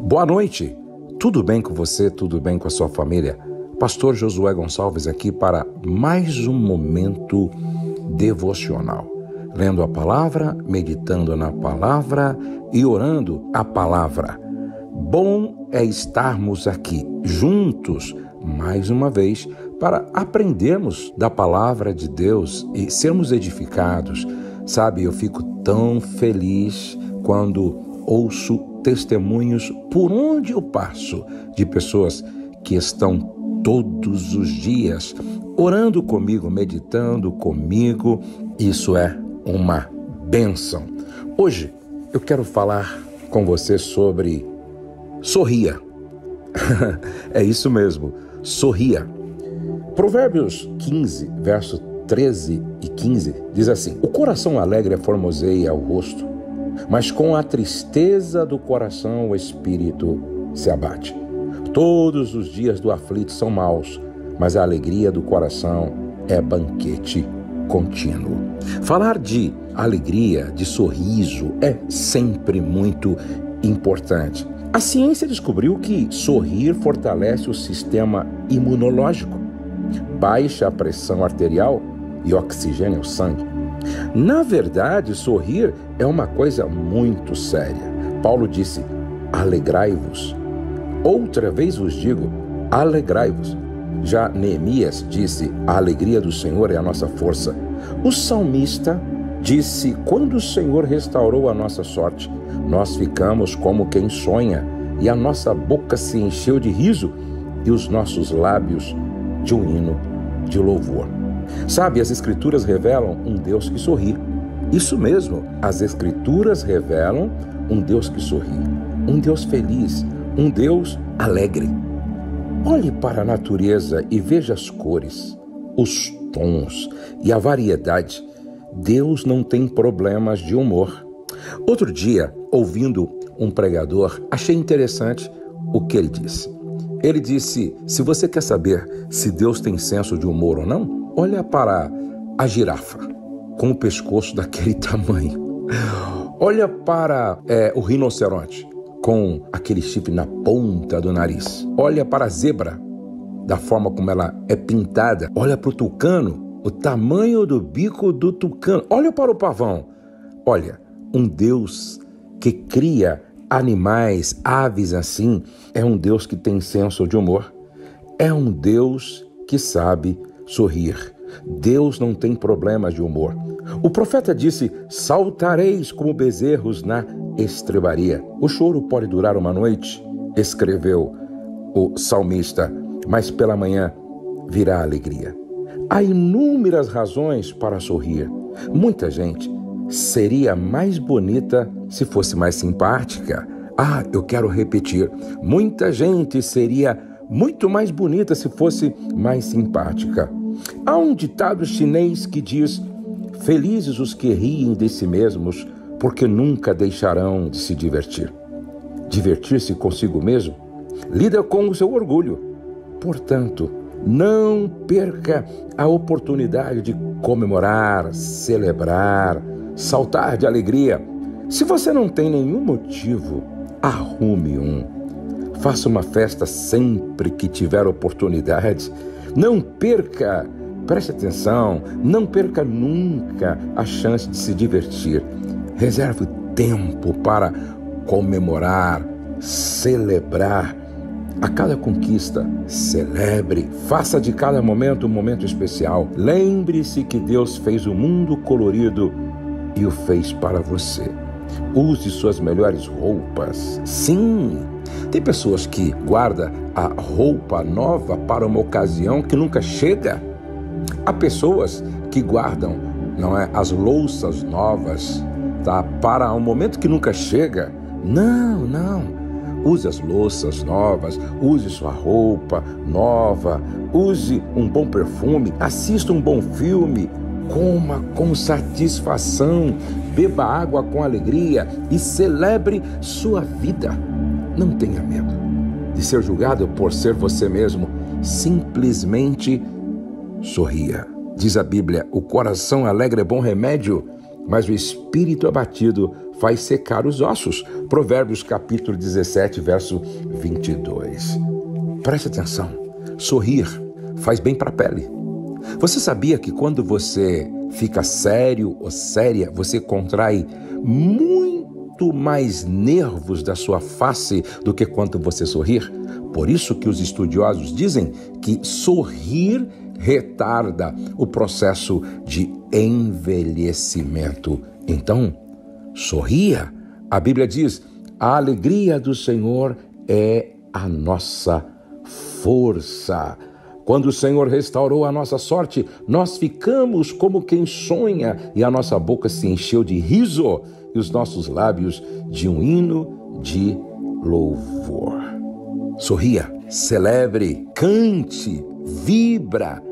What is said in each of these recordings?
Boa noite. Tudo bem com você? Tudo bem com a sua família? Pastor Josué Gonçalves aqui para mais um momento devocional. Lendo a palavra, meditando na palavra e orando a palavra. Bom é estarmos aqui juntos mais uma vez para aprendermos da palavra de Deus e sermos edificados. Sabe, eu fico tão feliz quando ouço testemunhos por onde eu passo de pessoas que estão todos os dias orando comigo, meditando comigo. Isso é uma bênção. Hoje eu quero falar com você sobre sorria. é isso mesmo, sorria. Provérbios 15, verso 13 e 15 diz assim: O coração alegre formoseia o rosto mas com a tristeza do coração o espírito se abate. Todos os dias do aflito são maus, mas a alegria do coração é banquete contínuo. Falar de alegria, de sorriso, é sempre muito importante. A ciência descobriu que sorrir fortalece o sistema imunológico, baixa a pressão arterial e oxigênio o sangue. Na verdade, sorrir é uma coisa muito séria. Paulo disse: alegrai-vos. Outra vez vos digo: alegrai-vos. Já Neemias disse: a alegria do Senhor é a nossa força. O salmista disse: quando o Senhor restaurou a nossa sorte, nós ficamos como quem sonha, e a nossa boca se encheu de riso e os nossos lábios de um hino de louvor. Sabe, as Escrituras revelam um Deus que sorri. Isso mesmo, as Escrituras revelam um Deus que sorri, um Deus feliz, um Deus alegre. Olhe para a natureza e veja as cores, os tons e a variedade. Deus não tem problemas de humor. Outro dia, ouvindo um pregador, achei interessante o que ele disse. Ele disse: se você quer saber se Deus tem senso de humor ou não, Olha para a girafa com o pescoço daquele tamanho. Olha para é, o rinoceronte com aquele chifre na ponta do nariz. Olha para a zebra da forma como ela é pintada. Olha para o tucano, o tamanho do bico do tucano. Olha para o pavão. Olha, um Deus que cria animais, aves assim, é um Deus que tem senso de humor. É um Deus que sabe sorrir. Deus não tem problemas de humor. O profeta disse: Saltareis como bezerros na estrebaria. O choro pode durar uma noite, escreveu o salmista, mas pela manhã virá a alegria. Há inúmeras razões para sorrir. Muita gente seria mais bonita se fosse mais simpática. Ah, eu quero repetir: muita gente seria muito mais bonita se fosse mais simpática. Há um ditado chinês que diz: Felizes os que riem de si mesmos, porque nunca deixarão de se divertir. Divertir-se consigo mesmo lida com o seu orgulho. Portanto, não perca a oportunidade de comemorar, celebrar, saltar de alegria. Se você não tem nenhum motivo, arrume um. Faça uma festa sempre que tiver oportunidade. Não perca, preste atenção, não perca nunca a chance de se divertir. Reserve tempo para comemorar, celebrar. A cada conquista, celebre, faça de cada momento um momento especial. Lembre-se que Deus fez o mundo colorido e o fez para você. Use suas melhores roupas. Sim, tem pessoas que guardam a roupa nova para uma ocasião que nunca chega. Há pessoas que guardam, não é, as louças novas, tá, para um momento que nunca chega. Não, não. Use as louças novas, use sua roupa nova, use um bom perfume, assista um bom filme, coma com satisfação, beba água com alegria e celebre sua vida. Não tenha medo de ser julgado por ser você mesmo. Simplesmente sorria. Diz a Bíblia: o coração alegre é bom remédio, mas o espírito abatido faz secar os ossos. Provérbios capítulo 17, verso 22. Preste atenção. Sorrir faz bem para a pele. Você sabia que quando você fica sério ou séria, você contrai muito mais nervos da sua face do que quando você sorrir? Por isso que os estudiosos dizem que sorrir retarda o processo de envelhecimento. Então, sorria. A Bíblia diz: a alegria do Senhor é a nossa força. Quando o Senhor restaurou a nossa sorte, nós ficamos como quem sonha e a nossa boca se encheu de riso e os nossos lábios de um hino de louvor. Sorria, celebre, cante, vibra.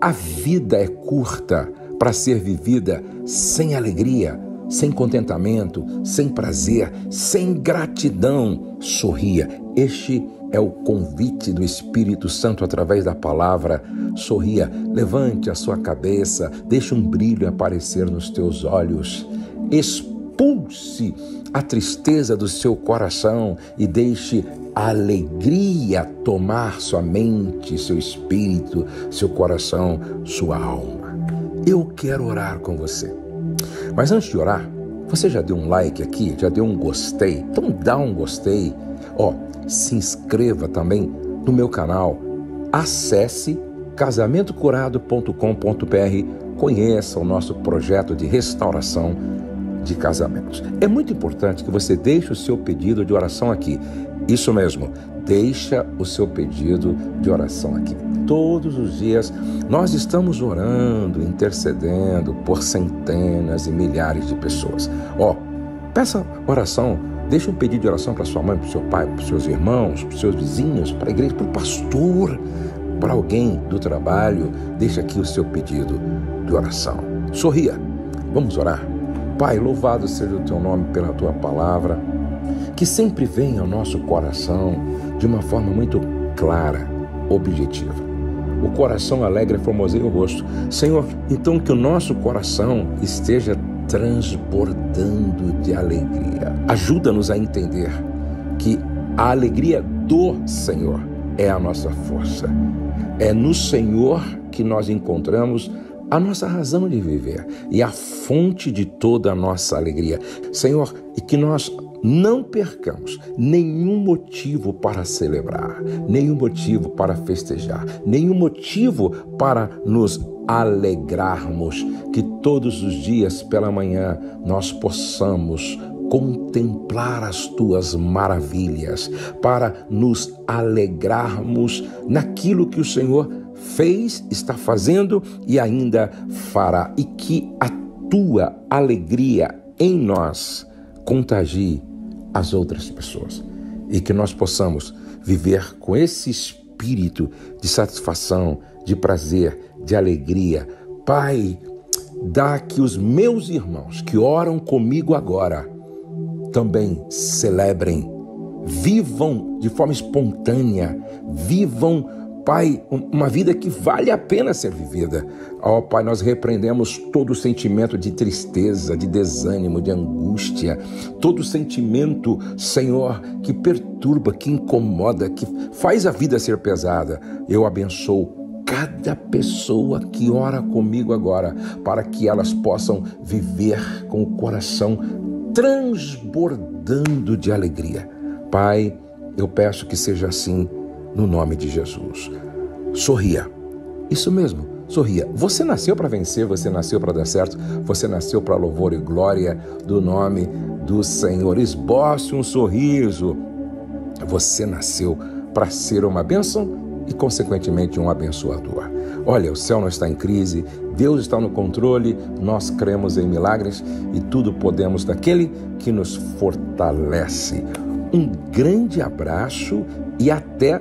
A vida é curta para ser vivida sem alegria, sem contentamento, sem prazer, sem gratidão. Sorria. Este é o convite do Espírito Santo através da palavra. Sorria, levante a sua cabeça, deixe um brilho aparecer nos teus olhos. Expulse a tristeza do seu coração e deixe a alegria tomar sua mente, seu espírito, seu coração, sua alma. Eu quero orar com você. Mas antes de orar, você já deu um like aqui? Já deu um gostei? Então dá um gostei. Ó, se inscreva também no meu canal. Acesse casamentocurado.com.br. Conheça o nosso projeto de restauração de casamentos. É muito importante que você deixe o seu pedido de oração aqui. Isso mesmo, deixa o seu pedido de oração aqui. Todos os dias nós estamos orando, intercedendo por centenas e milhares de pessoas. Ó, peça oração, deixa um pedido de oração para sua mãe, para seu pai, para seus irmãos, para seus vizinhos, para a igreja, para o pastor, para alguém do trabalho. Deixa aqui o seu pedido de oração. Sorria. Vamos orar. Pai, louvado seja o teu nome pela tua palavra, que sempre vem ao nosso coração de uma forma muito clara, objetiva. O coração alegre formoseia o rosto. Senhor, então que o nosso coração esteja transbordando de alegria. Ajuda-nos a entender que a alegria do Senhor é a nossa força. É no Senhor que nós encontramos a nossa razão de viver e a fonte de toda a nossa alegria. Senhor, e que nós não percamos nenhum motivo para celebrar, nenhum motivo para festejar, nenhum motivo para nos alegrarmos, que todos os dias pela manhã nós possamos contemplar as tuas maravilhas, para nos alegrarmos naquilo que o Senhor fez, está fazendo e ainda fará, e que a tua alegria em nós contagie as outras pessoas e que nós possamos viver com esse espírito de satisfação, de prazer, de alegria. Pai, dá que os meus irmãos que oram comigo agora também celebrem, vivam de forma espontânea, vivam Pai, uma vida que vale a pena ser vivida. Ó oh, Pai, nós repreendemos todo sentimento de tristeza, de desânimo, de angústia, todo sentimento, Senhor, que perturba, que incomoda, que faz a vida ser pesada. Eu abençoo cada pessoa que ora comigo agora, para que elas possam viver com o coração transbordando de alegria. Pai, eu peço que seja assim no nome de Jesus. Sorria. Isso mesmo, sorria. Você nasceu para vencer, você nasceu para dar certo, você nasceu para louvor e glória do nome do Senhor. Esboce um sorriso. Você nasceu para ser uma bênção e, consequentemente, um abençoador. Olha, o céu não está em crise, Deus está no controle, nós cremos em milagres e tudo podemos daquele que nos fortalece. Um grande abraço e até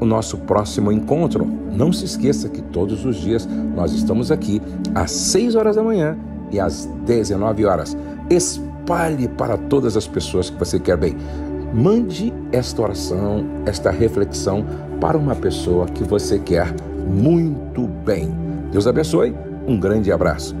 o nosso próximo encontro. Não se esqueça que todos os dias nós estamos aqui às 6 horas da manhã e às 19 horas. Espalhe para todas as pessoas que você quer bem. Mande esta oração, esta reflexão para uma pessoa que você quer muito bem. Deus abençoe. Um grande abraço.